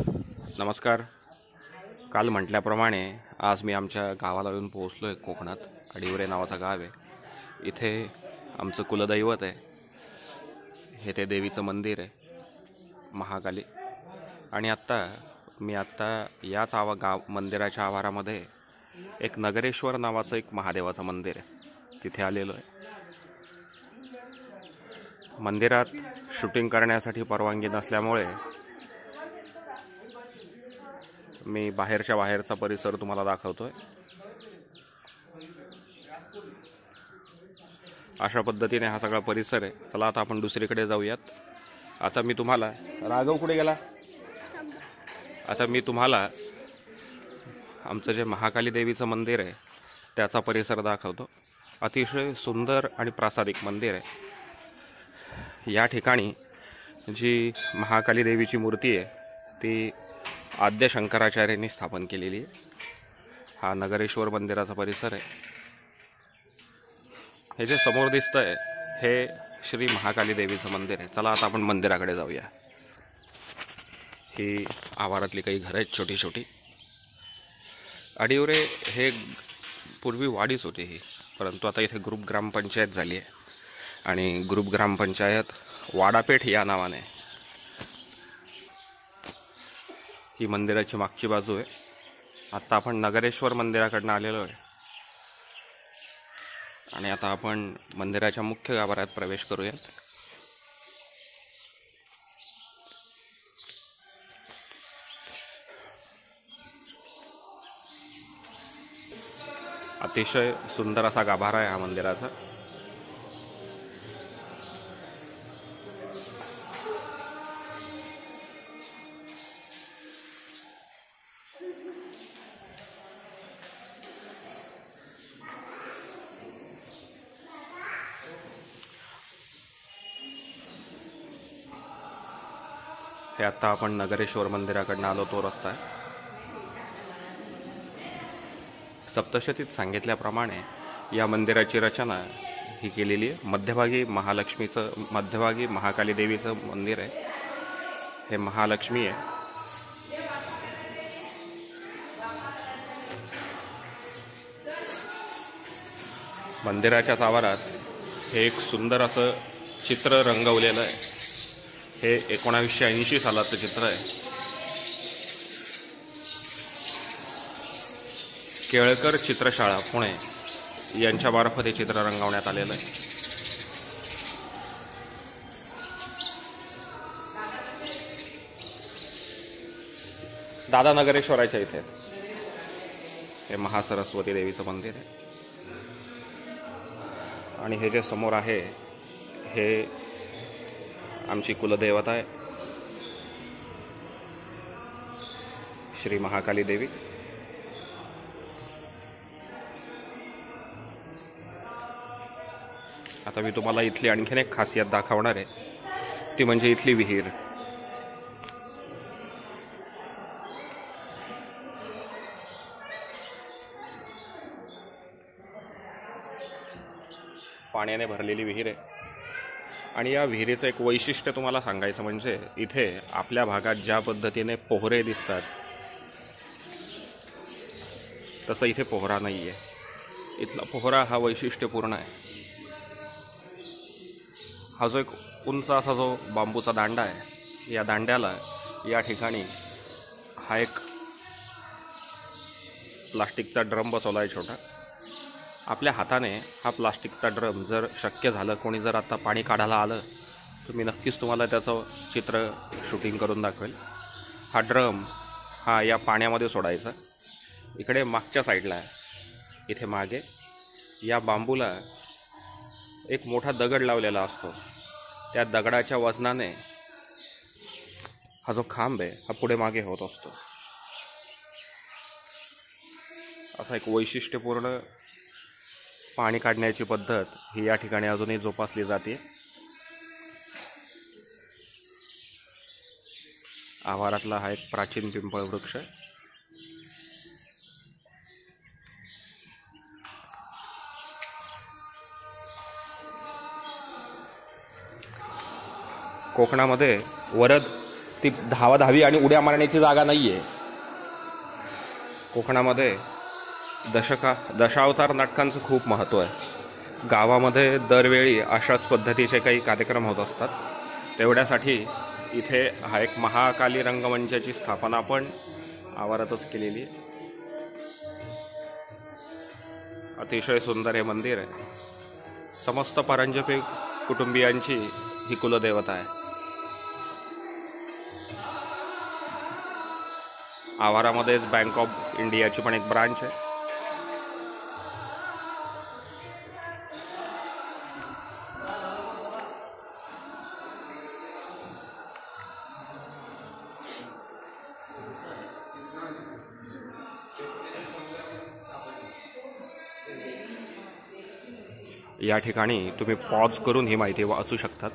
नमस्कार. काल म्हटल्याप्रमाणे आज मी आमच्या गावाला येऊन पोहोचलो आहे कोकणात. अडिवरे नावाचं गाव आहे. इथे आमचं कुलदैवत आहे. हे ते देवीचं मंदिर आहे. महाकाली. आणि आत्ता मी आत्ता याच आवा गाव मंदिराच्या आवारामध्ये एक नगरेश्वर नावाचं एक महादेवाचं मंदिर आहे. तिथे आलेलो आहे. मंदिरात शूटिंग करण्यासाठी परवानगी नसल्यामुळे मी बाहेरच्या बाहेरचा परिसर तुम्हाला दाखवतोय. अशा पद्धतीने हा सगळा परिसर आहे. चला आता आपण दुसरीकडे जाऊयात. आता मी तुम्हाला राघव कुठे गेला? आता मी तुम्हाला आमचं जे महाकाली देवीचं मंदिर आहे त्याचा परिसर दाखवतो. अतिशय सुंदर आणि प्रासादिक मंदिर आहे. या ठिकाणी जी महाकाली देवीची मूर्ती आहे ती आद्य शंकराचार्यांनी स्थापन केलेली आहे. हा नगरेश्वर मंदिराचा परिसर आहे. हे जे समोर दिसतंय हे श्री महाकाली देवीचं मंदिर आहे. चला आता आपण मंदिराकडे जाऊया. ही आवारातली काही घरं आहेत छोटी छोटी अडिवरे हे पूर्वी वाडीच होती ही. परंतु आता इथे ग्रुप ग्रामपंचायत झाली आहे. आणि ग्रुप ग्रामपंचायत वाडापेठ या नावाने ही मंदिराची मागची बाजू आहे. आत्ता आपण नगरेश्वर मंदिराकडनं आलेलो आहे. आणि आता आपण मंदिराच्या मुख्य गाभाऱ्यात प्रवेश करूयात. अतिशय सुंदर असा गाभारा आहे हा मंदिराचा. हे आता आपण नगरेश्वर मंदिराकडनं आलो तो रस्ता आहे. सप्तशतीत सांगितल्याप्रमाणे या मंदिराची रचना ही केलेली आहे. मध्यभागी महालक्ष्मीचं मध्यभागी महाकाली देवीचं मंदिर आहे. हे महालक्ष्मी आहे. मंदिराच्याच आवारात हे एक सुंदर असं चित्र रंगवलेलं आहे. हे एकोणावीसशे ऐंशी सालाचं चित्र आहे. केळकर चित्रशाळा पुणे यांच्यामार्फत हे चित्र रंगवण्यात आलेलं आहे. दादा नगरेश्वराच्या इथे. हे महासरस्वती देवीचं मंदिर आहे. आणि हे जे समोर आहे हे आमची कुलदेवता आहे. श्री महाकाली देवी. आता मी तुम्हाला इथली आणखीन एक खासियत दाखवणार आहे. ती म्हणजे इथली विहीर. पाण्याने भरलेली विहीर आहे. आणि या विहिरीचं एक वैशिष्ट्य तुम्हाला सांगायचं म्हणजे इथे आपल्या भागात ज्या पद्धतीने पोहरे दिसतात तसं इथे पोहरा नाही आहे इथला पोहरा हा वैशिष्ट्यपूर्ण आहे. हा जो एक उंच असा जो बांबूचा दांडा आहे या दांड्याला या ठिकाणी हा एक प्लास्टिकचा ड्रम बसवला आहे छोटा. आपल्या हाताने हा प्लास्टिकचा ड्रम जर शक्य झालं कोणी जर आता पाणी काढायला आलं तर मी नक्कीच तुम्हाला त्याचं चित्र शूटिंग करून दाखवेल. हा ड्रम हा या पाण्यामध्ये सोडायचा. इकडे मागच्या साईडला आहे. इथे मागे या बांबूला एक मोठा दगड लावलेला असतो. त्या दगडाच्या वजनाने हा जो खांब आहे हा पुढे मागे होत असतो. असा एक वैशिष्ट्यपूर्ण पाणी काढण्याची पद्धत ही या ठिकाणी अजूनही जोपासली जाते. आवारातला हा एक प्राचीन पिंपळ वृक्ष. कोकणामध्ये वरद ती धावा धावी आणि उड्या मारण्याची जागा नाहीये. कोकणामध्ये दशका दशावतार नाटकांचं खूप महत्त्व आहे. गावामध्ये दरवेळी अशाच पद्धतीचे काही कार्यक्रम होत असतात. तेवढ्यासाठी इथे हा एक महाकाली रंगमंचाची स्थापना पण आवारातच केलेली आहे. अतिशय सुंदर हे मंदिर आहे. समस्त परांजपे कुटुंबियांची ही कुलदेवता आहे. आवारामध्येच बँक ऑफ इंडियाची पण एक ब्रांच आहे. या ठिकाणी तुम्ही पॉज करून ही माहिती वाचू शकतात.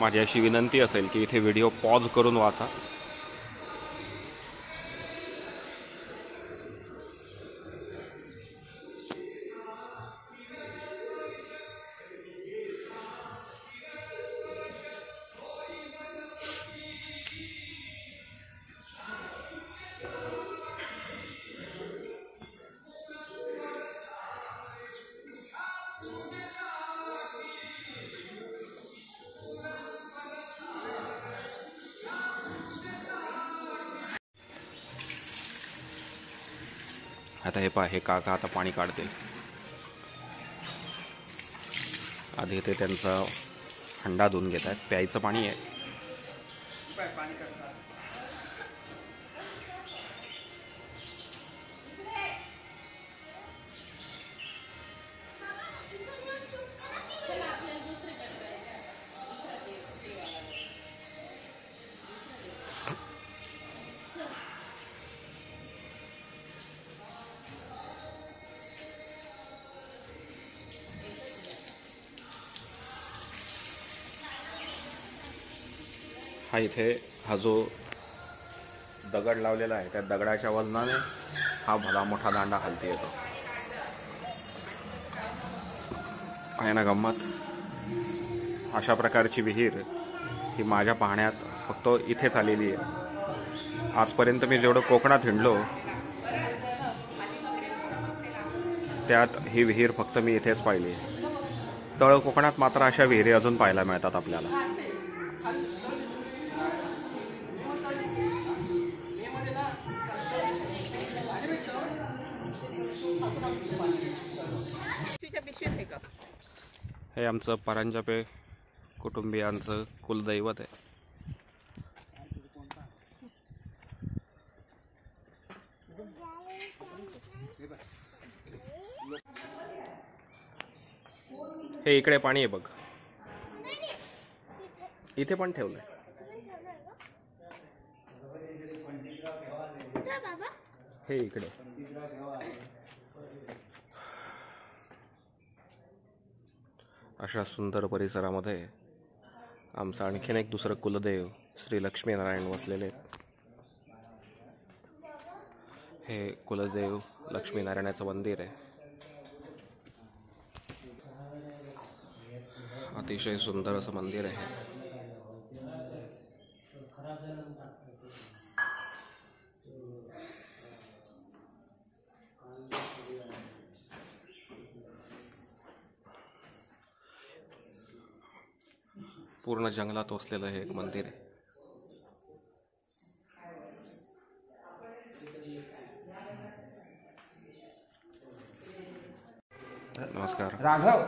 माझी अशी विनंती असेल की इथे व्हिडिओ पॉज करून वाचा. आता हे पा हे काका आता पाणी काढतील. आधी ते त्यांचा हंडा धुवून घेत आहेत प्यायचं पाणी आहे. हा इथे हा जो दगड लावलेला आहे त्या दगडाच्या वजनाने हा भला मोठा दांडा हलती येतो. आहे ना गंमत? अशा प्रकारची विहीर ही माझ्या पाहण्यात फक्त इथेच आलेली आहे. आजपर्यंत मी जेवढं कोकणात हिंडलो त्यात ही विहीर फक्त मी इथेच पाहिली तळ कोकणात मात्र अशा विहिरी अजून पाहायला मिळतात आपल्याला. पिशवीत आहे का? हे आमचं परांजपे कुटुंबियांचं कुलदैवत आहे. हे इकडे पाणी आहे बघ. इथे पण ठेवलंय. हे इकडे. अशा सुंदर परिसरामध्ये आमचं आणखीन एक दुसरं कुलदेव श्री लक्ष्मीनारायण वसलेले आहेत. हे कुलदेव लक्ष्मीनारायणाचं मंदिर आहे अतिशय सुंदर असं मंदिर आहे पूर्ण जंगलात वसलेलं हे एक मंदिर आहे. नमस्कार. राघव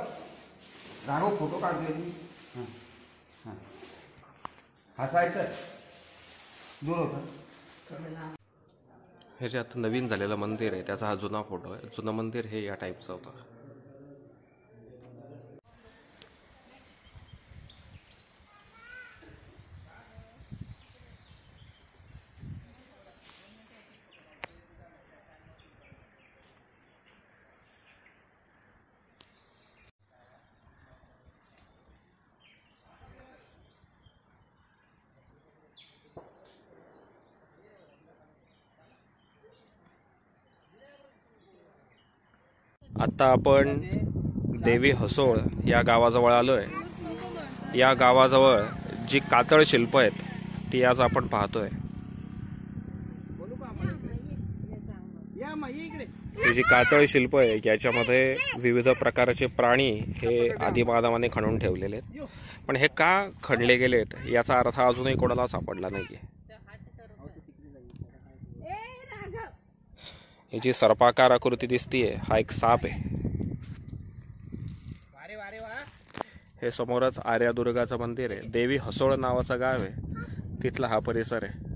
राघव फोटो काढतोय मी. हां हसायचं. दूर होतं. हे जे आता नवीन झालेलं मंदिर आहे त्याचा हा जुना फोटो आहे. जुनं मंदिर हे या टाईपचं होतं. आत्ता आपण देवी हसोळ या गावाजवळ आलो आहे या गावाजवळ जी कातळ शिल्प आहेत ती आज आपण पाहतोय. ही जी कातळ शिल्प आहे याच्यामध्ये विविध प्रकारचे प्राणी हे आदिमानवाने खणून ठेवलेले आहेत. पण हे का खणले गेलेत याचा अर्थ अजूनही कोणाला सापडला नाहीये. ही जी सर्पाकार आकृती दिसतीये हा एक साप आहे. हे समोरच आर्यादुर्गाचं मंदिर आहे. देवी हसोळ नावाचं गाव आहे. तिथला हा परिसर आहे.